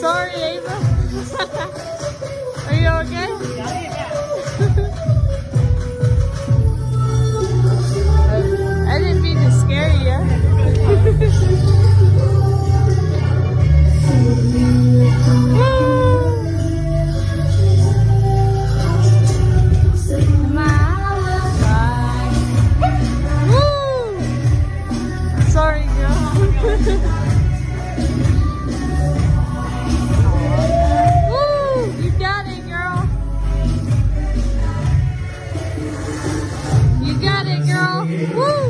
Sorry, Ava. Are you okay? I, didn't mean to scare you. Sorry. 呜